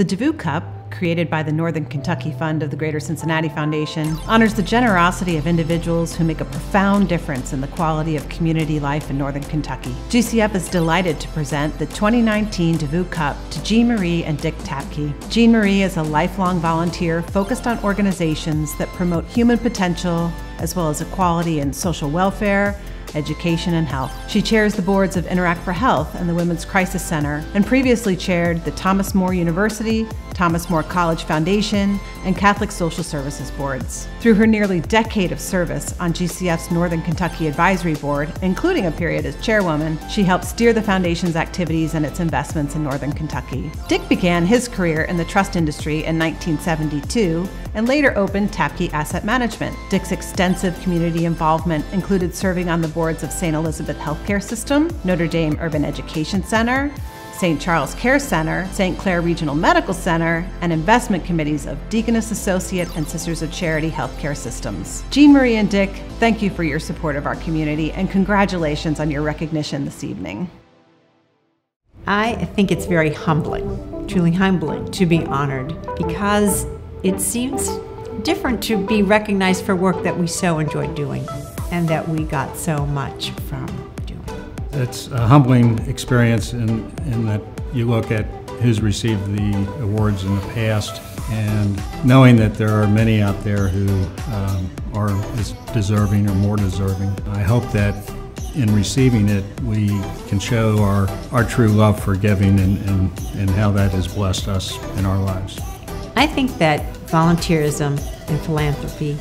The Devou Cup, created by the Northern Kentucky Fund of the Greater Cincinnati Foundation, honors the generosity of individuals who make a profound difference in the quality of community life in Northern Kentucky. GCF is delighted to present the 2019 Devou Cup to Jeanne-Marie and Dick Tapke. Jeanne-Marie is a lifelong volunteer focused on organizations that promote human potential as well as equality and social welfare education, and health. She chairs the boards of Interact for Health and the Women's Crisis Center, and previously chaired the Thomas More University, Thomas More College Foundation, and Catholic Social Services boards. Through her nearly decade of service on GCF's Northern Kentucky Advisory Board, including a period as chairwoman, she helped steer the foundation's activities and its investments in Northern Kentucky. Dick began his career in the trust industry in 1972 and later opened Tapke Asset Management. Dick's extensive community involvement included serving on the boards of St. Elizabeth Healthcare System, Notre Dame Urban Education Center, St. Charles Care Center, St. Claire Regional Medical Center, and investment committees of Deaconess Associate and Sisters of Charity Healthcare Systems. Jeanne-Marie and Dick, thank you for your support of our community and congratulations on your recognition this evening. I think it's very humbling, truly humbling, to be honored because it seems different to be recognized for work that we so enjoyed doing and that we got so much from. It's a humbling experience in, in that you look at who's received the awards in the past and knowing that there are many out there who um, are as deserving or more deserving. I hope that in receiving it, we can show our, our true love for giving and, and, and how that has blessed us in our lives. I think that volunteerism and philanthropy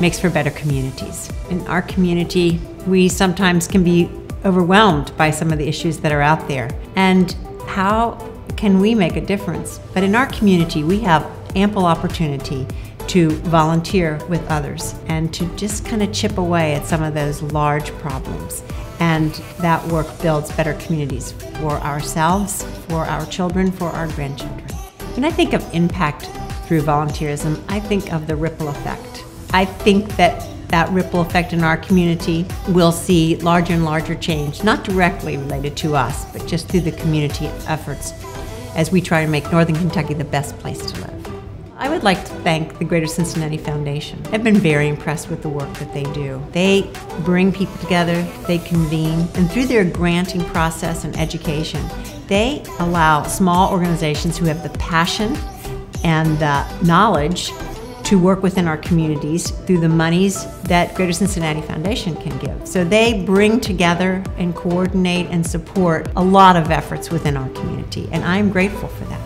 makes for better communities. In our community, we sometimes can be overwhelmed by some of the issues that are out there. And how can we make a difference? But in our community, we have ample opportunity to volunteer with others and to just kind of chip away at some of those large problems. And that work builds better communities for ourselves, for our children, for our grandchildren. When I think of impact through volunteerism, I think of the ripple effect. I think that that ripple effect in our community will see larger and larger change, not directly related to us, but just through the community efforts as we try to make Northern Kentucky the best place to live. I would like to thank the Greater Cincinnati Foundation. I've been very impressed with the work that they do. They bring people together, they convene, and through their granting process and education, they allow small organizations who have the passion and the knowledge to work within our communities through the monies that Greater Cincinnati Foundation can give. So they bring together and coordinate and support a lot of efforts within our community, and I'm grateful for that.